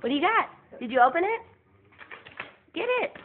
What do you got? Did you open it? Get it.